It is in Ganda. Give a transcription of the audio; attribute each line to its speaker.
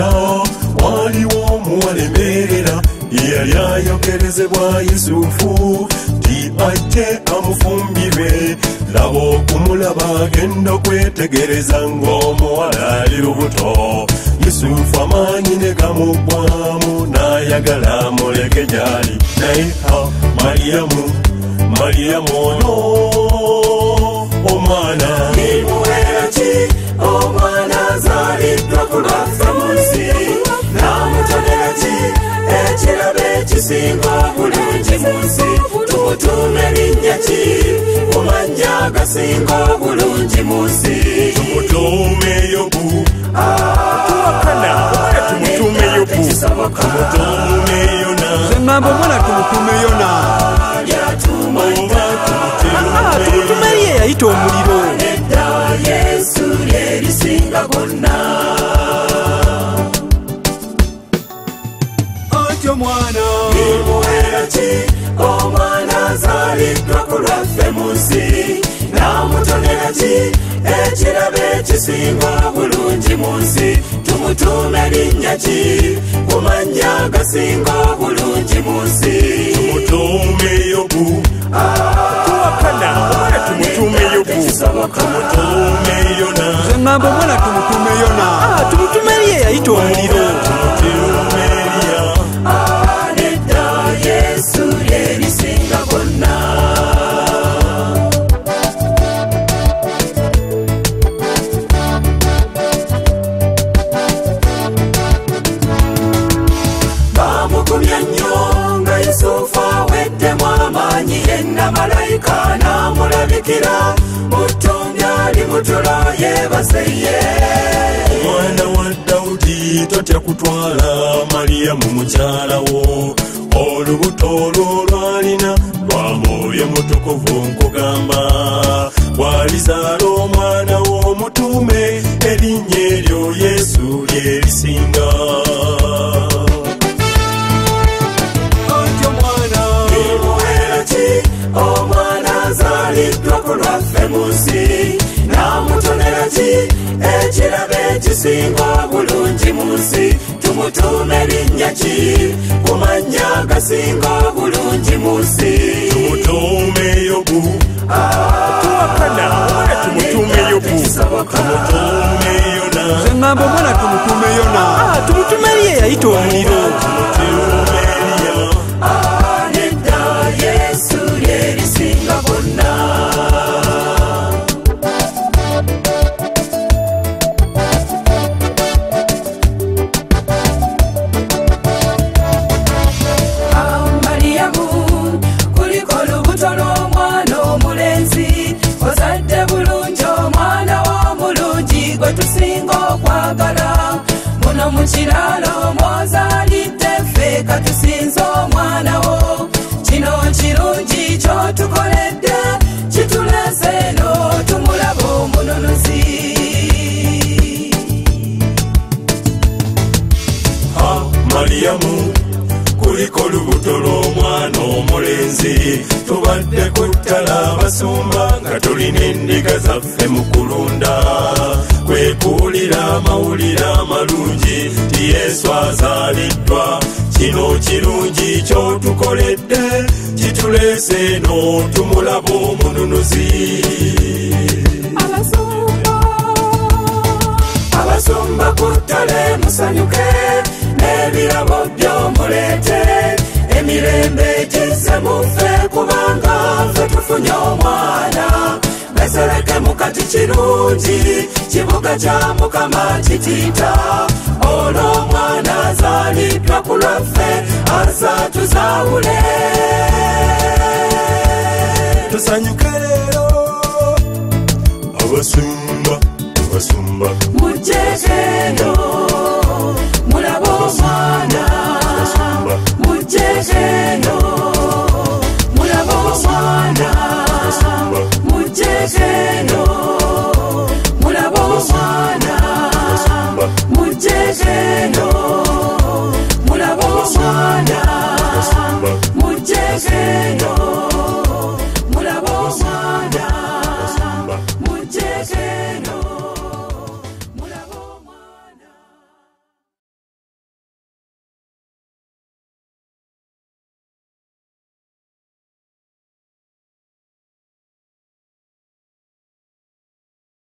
Speaker 1: wayitawo waliwo omuwalemerera yeyali ayogerezebwa yusufu ti ajje amufumbirwe laba okumulaba agenda okwetegereza ng'omuwala ali lubuto. Yusufu amaanyi ne gamuggwamu n'ayagala amuleke gyali. Naye ha mariyamu mariyamu ono omwana
Speaker 2: ekisinga obulungi mu nsi tumutuume linnya ki ku mannya agasinga obulungi mu nsi
Speaker 1: mutuume yobu.
Speaker 3: Tuwakana omwana tumutuume yobu
Speaker 2: tekisoboka.
Speaker 1: Mutuume yona.
Speaker 3: Ngamba omwana tumutuume yona?
Speaker 1: oba
Speaker 3: Ah,
Speaker 1: tumutuume
Speaker 3: tumutuume ye yayita omuliro anti omwana
Speaker 2: nimuweraki omwana azaliddwa ku lwaffe mu nsi namutoneraki ekirabo ekisinga obulungi mu nsi tumutuume linnya ki ku mannya agasinga obulungi mu nsi
Speaker 1: mutuume yobu.
Speaker 3: Tuwakana omwana tumutuume yobu.
Speaker 2: Tekisoboka
Speaker 1: mutuume yona.
Speaker 3: Ngamba omwana tumutuume yona. Ah, tumutuume ye yayita omuliro
Speaker 2: mu ttumbi ali mutulo yeebaseye
Speaker 1: omwana wa dawudi totya kutwala mariyamu mukyala wo. Olubuto olwo lwalina lwa mwoyo mutukuvu nkugamba. Bwalizaala omwana wo mutuume erinnya eryo yesu lyerisinga
Speaker 2: mu nsi namutoneraki ekirabo ekisinga obulungi mu nsi. Tumutuume linnya ki ku mannya agasinga obulungi mu nsi.
Speaker 1: Mutuume yobu.
Speaker 3: Tuwakana omwana tumutuume yobu.
Speaker 2: tekisoboka
Speaker 1: mutuume yona.
Speaker 3: Ngamba omwana tumutuume yona? Ah, tumutuume omuliro
Speaker 2: kiraalo mwozaalidde ffe katusinza omwana wo. Kino kirungi kyotukoledde kitulese eno tumulaba omununuzi
Speaker 1: ha mariyamu kuliko lubuto lw'omwana omulenzi. Tubadde ku ttala abasumba nga tulina endiga zaffe mu kulunda kwekuwulira amawulire amalungi ti yesu azaaliddwa kino kirungi kyotukoledde kituleese eno tumulaba omununuzi
Speaker 2: abasumba ku ttale musanyuke n'ebirabo by'omuleete emirembe gizze mu ffe kubanga ffe tufunye omwana. Besereke mu kati kirungi ekibuga kya mukama kitiyita ono mwana azaliddwa ku lwaffe asatuzawule
Speaker 1: tusanyuke leero
Speaker 2: abasimu